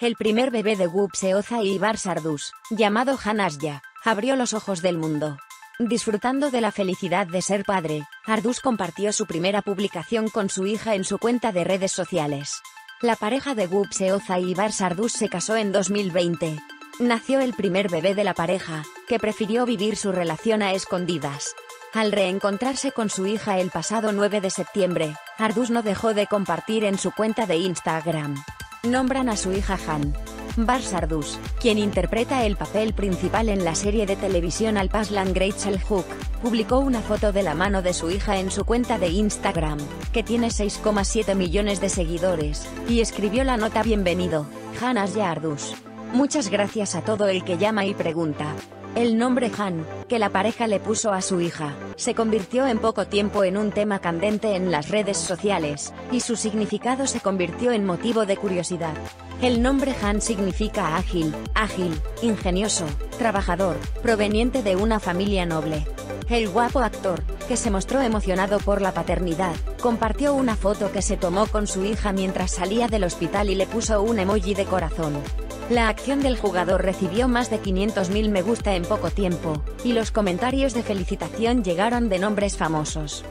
El primer bebé de Gup Seoza y Ibar Sardus, llamado Han Asya, abrió los ojos del mundo. Disfrutando de la felicidad de ser padre, Ardus compartió su primera publicación con su hija en su cuenta de redes sociales. La pareja de Gup Seoza y Ibar Sardus se casó en 2020. Nació el primer bebé de la pareja, que prefirió vivir su relación a escondidas. Al reencontrarse con su hija el pasado 9 de septiembre, Ardus no dejó de compartir en su cuenta de Instagram. Nombran a su hija Han. Bar Sardus, quien interpreta el papel principal en la serie de televisión Al Paslan Rachel Hook, publicó una foto de la mano de su hija en su cuenta de Instagram, que tiene 6,7 millones de seguidores, y escribió la nota Bienvenido, Han Asya Ardus. Muchas gracias a todo el que llama y pregunta. El nombre Han, que la pareja le puso a su hija, se convirtió en poco tiempo en un tema candente en las redes sociales, y su significado se convirtió en motivo de curiosidad. El nombre Han significa ágil, ágil, ingenioso, trabajador, proveniente de una familia noble. El guapo actor, que se mostró emocionado por la paternidad, compartió una foto que se tomó con su hija mientras salía del hospital y le puso un emoji de corazón. La acción del jugador recibió más de 500.000 me gusta en poco tiempo, y los comentarios de felicitación llegaron de nombres famosos.